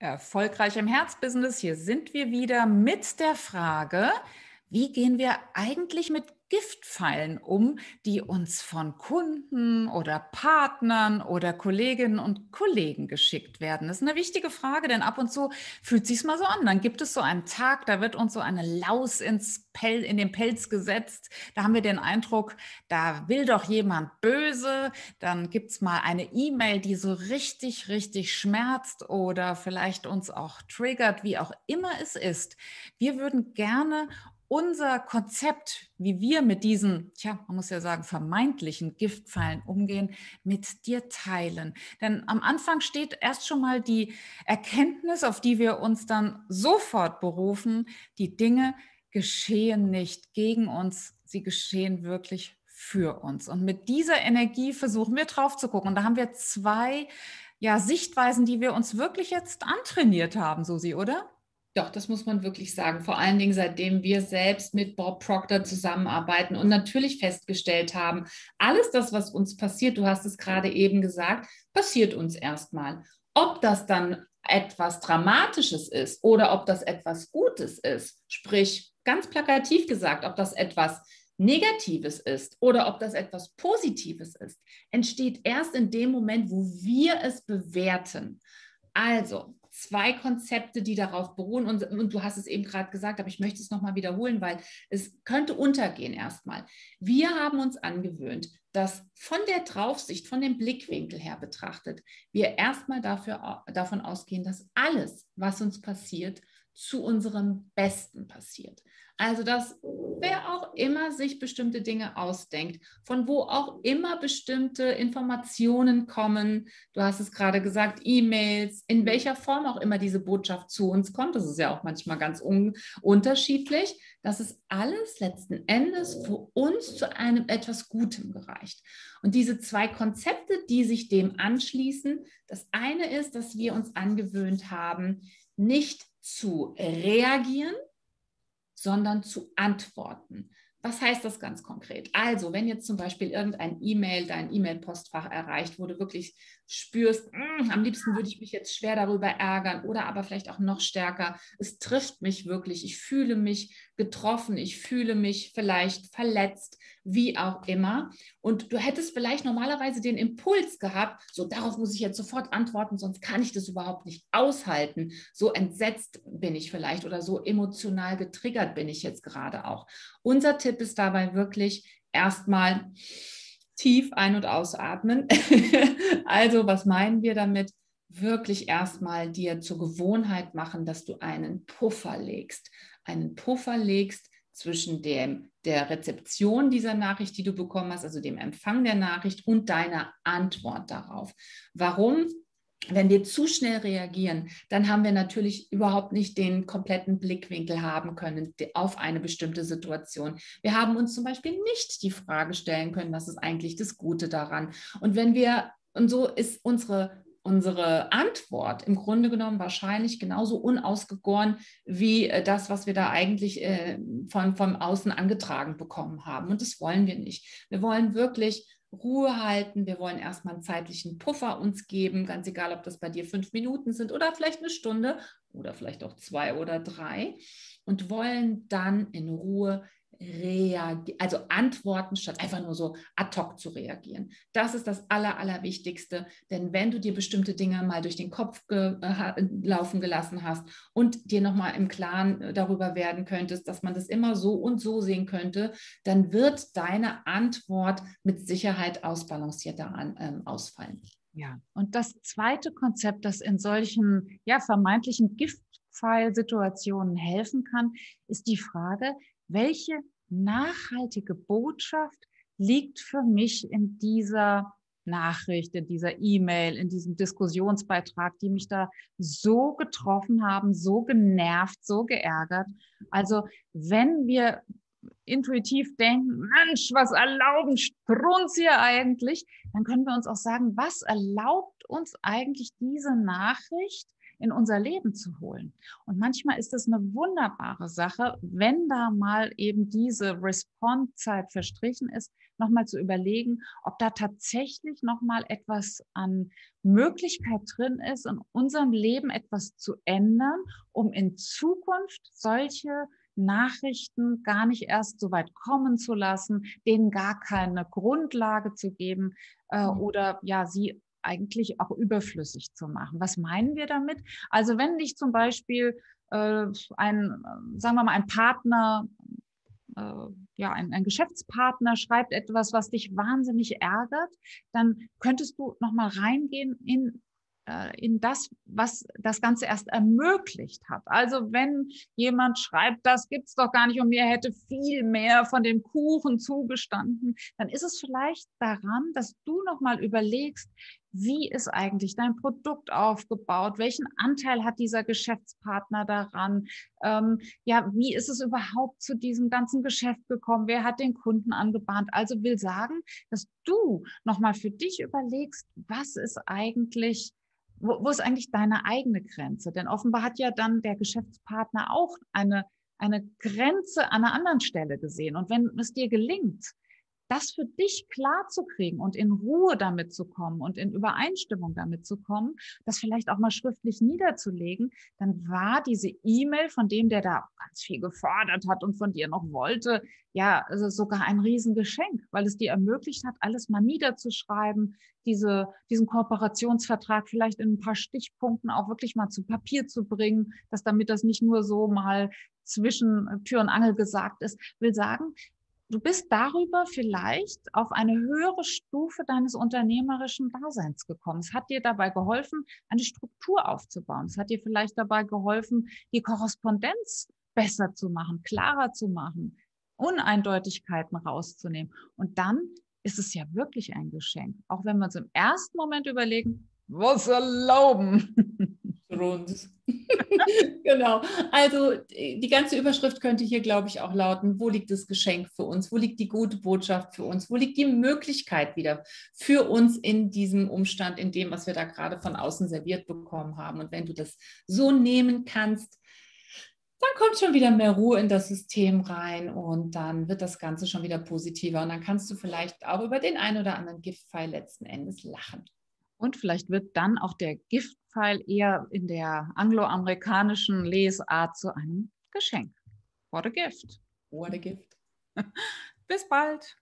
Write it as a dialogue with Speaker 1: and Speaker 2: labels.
Speaker 1: Erfolgreich im Herzbusiness. Hier sind wir wieder mit der Frage, wie gehen wir eigentlich mit Giftpfeilen um, die uns von Kunden oder Partnern oder Kolleginnen und Kollegen geschickt werden? Das ist eine wichtige Frage, denn ab und zu fühlt sich mal so an. Dann gibt es so einen Tag, da wird uns so eine Laus ins Pel in den Pelz gesetzt. Da haben wir den Eindruck, da will doch jemand böse. Dann gibt es mal eine E-Mail, die so richtig, richtig schmerzt oder vielleicht uns auch triggert, wie auch immer es ist. Wir würden gerne unser Konzept, wie wir mit diesen, tja, man muss ja sagen, vermeintlichen Giftpfeilen umgehen, mit dir teilen. Denn am Anfang steht erst schon mal die Erkenntnis, auf die wir uns dann sofort berufen, die Dinge geschehen nicht gegen uns, sie geschehen wirklich für uns. Und mit dieser Energie versuchen wir drauf zu gucken. Und da haben wir zwei ja, Sichtweisen, die wir uns wirklich jetzt antrainiert haben, Susi, oder?
Speaker 2: Doch, das muss man wirklich sagen. Vor allen Dingen, seitdem wir selbst mit Bob Proctor zusammenarbeiten und natürlich festgestellt haben, alles das, was uns passiert, du hast es gerade eben gesagt, passiert uns erstmal. Ob das dann etwas Dramatisches ist oder ob das etwas Gutes ist, sprich ganz plakativ gesagt, ob das etwas Negatives ist oder ob das etwas Positives ist, entsteht erst in dem Moment, wo wir es bewerten. Also, zwei Konzepte, die darauf beruhen. Und, und du hast es eben gerade gesagt, aber ich möchte es nochmal wiederholen, weil es könnte untergehen erstmal. Wir haben uns angewöhnt, dass von der Draufsicht, von dem Blickwinkel her betrachtet, wir erstmal dafür, davon ausgehen, dass alles, was uns passiert, zu unserem Besten passiert. Also, dass wer auch immer sich bestimmte Dinge ausdenkt, von wo auch immer bestimmte Informationen kommen, du hast es gerade gesagt, E-Mails, in welcher Form auch immer diese Botschaft zu uns kommt, das ist ja auch manchmal ganz un unterschiedlich, dass es alles letzten Endes für uns zu einem etwas Gutem gereicht. Und diese zwei Konzepte, die sich dem anschließen, das eine ist, dass wir uns angewöhnt haben, nicht zu reagieren, sondern zu antworten. Was heißt das ganz konkret? Also, wenn jetzt zum Beispiel irgendein E-Mail, dein E-Mail-Postfach erreicht, wo du wirklich spürst, mm, am liebsten würde ich mich jetzt schwer darüber ärgern oder aber vielleicht auch noch stärker, es trifft mich wirklich, ich fühle mich getroffen, ich fühle mich vielleicht verletzt, wie auch immer. Und du hättest vielleicht normalerweise den Impuls gehabt, so darauf muss ich jetzt sofort antworten, sonst kann ich das überhaupt nicht aushalten. So entsetzt bin ich vielleicht oder so emotional getriggert bin ich jetzt gerade auch. Unser Tipp ist dabei wirklich erstmal tief ein- und ausatmen. also, was meinen wir damit? Wirklich erstmal dir zur Gewohnheit machen, dass du einen Puffer legst. Einen Puffer legst zwischen dem, der Rezeption dieser Nachricht, die du bekommen hast, also dem Empfang der Nachricht und deiner Antwort darauf. Warum? wenn wir zu schnell reagieren, dann haben wir natürlich überhaupt nicht den kompletten Blickwinkel haben können auf eine bestimmte Situation. Wir haben uns zum Beispiel nicht die Frage stellen können, was ist eigentlich das Gute daran. Und wenn wir, und so ist unsere unsere Antwort im Grunde genommen wahrscheinlich genauso unausgegoren wie äh, das, was wir da eigentlich äh, von, von außen angetragen bekommen haben. Und das wollen wir nicht. Wir wollen wirklich Ruhe halten. Wir wollen erstmal einen zeitlichen Puffer uns geben, ganz egal, ob das bei dir fünf Minuten sind oder vielleicht eine Stunde oder vielleicht auch zwei oder drei und wollen dann in Ruhe also antworten, statt einfach nur so ad hoc zu reagieren. Das ist das Aller, Allerwichtigste, denn wenn du dir bestimmte Dinge mal durch den Kopf ge laufen gelassen hast und dir nochmal im Klaren äh, darüber werden könntest, dass man das immer so und so sehen könnte, dann wird deine Antwort mit Sicherheit ausbalanciert daran ähm, ausfallen.
Speaker 1: Ja, und das zweite Konzept, das in solchen ja, vermeintlichen Giftpfeilsituationen helfen kann, ist die Frage, welche nachhaltige Botschaft liegt für mich in dieser Nachricht, in dieser E-Mail, in diesem Diskussionsbeitrag, die mich da so getroffen haben, so genervt, so geärgert. Also wenn wir intuitiv denken, Mensch, was erlauben Strunz hier eigentlich, dann können wir uns auch sagen, was erlaubt uns eigentlich diese Nachricht in unser Leben zu holen. Und manchmal ist es eine wunderbare Sache, wenn da mal eben diese Response-Zeit verstrichen ist, nochmal zu überlegen, ob da tatsächlich nochmal etwas an Möglichkeit drin ist, in unserem Leben etwas zu ändern, um in Zukunft solche Nachrichten gar nicht erst so weit kommen zu lassen, denen gar keine Grundlage zu geben äh, mhm. oder ja, sie eigentlich auch überflüssig zu machen. Was meinen wir damit? Also wenn dich zum Beispiel äh, ein, sagen wir mal, ein Partner, äh, ja, ein, ein Geschäftspartner schreibt etwas, was dich wahnsinnig ärgert, dann könntest du nochmal reingehen in äh, in das, was das Ganze erst ermöglicht hat. Also wenn jemand schreibt, das gibt es doch gar nicht und mir hätte viel mehr von dem Kuchen zugestanden, dann ist es vielleicht daran, dass du nochmal überlegst, wie ist eigentlich dein Produkt aufgebaut? Welchen Anteil hat dieser Geschäftspartner daran? Ähm, ja, wie ist es überhaupt zu diesem ganzen Geschäft gekommen? Wer hat den Kunden angebahnt? Also will sagen, dass du nochmal für dich überlegst, was ist eigentlich wo, wo ist eigentlich deine eigene Grenze? Denn offenbar hat ja dann der Geschäftspartner auch eine, eine Grenze an einer anderen Stelle gesehen. Und wenn es dir gelingt, das für dich klar zu kriegen und in Ruhe damit zu kommen und in Übereinstimmung damit zu kommen, das vielleicht auch mal schriftlich niederzulegen, dann war diese E-Mail von dem, der da ganz viel gefordert hat und von dir noch wollte, ja, also sogar ein Riesengeschenk, weil es dir ermöglicht hat, alles mal niederzuschreiben, diese, diesen Kooperationsvertrag vielleicht in ein paar Stichpunkten auch wirklich mal zu Papier zu bringen, dass damit das nicht nur so mal zwischen Tür und Angel gesagt ist, will sagen, du bist darüber vielleicht auf eine höhere Stufe deines unternehmerischen Daseins gekommen. Es hat dir dabei geholfen, eine Struktur aufzubauen. Es hat dir vielleicht dabei geholfen, die Korrespondenz besser zu machen, klarer zu machen, Uneindeutigkeiten rauszunehmen. Und dann ist es ja wirklich ein Geschenk. Auch wenn wir uns im ersten Moment überlegen, was erlauben.
Speaker 2: Rund. genau. Also die ganze Überschrift könnte hier, glaube ich, auch lauten, wo liegt das Geschenk für uns? Wo liegt die gute Botschaft für uns? Wo liegt die Möglichkeit wieder für uns in diesem Umstand, in dem, was wir da gerade von außen serviert bekommen haben? Und wenn du das so nehmen kannst, dann kommt schon wieder mehr Ruhe in das System rein und dann wird das Ganze schon wieder positiver. Und dann kannst du vielleicht auch über den einen oder anderen Giftpfeil letzten Endes lachen.
Speaker 1: Und vielleicht wird dann auch der Giftpfeil eher in der angloamerikanischen Lesart zu einem Geschenk. What a gift.
Speaker 2: What a gift.
Speaker 1: Bis bald.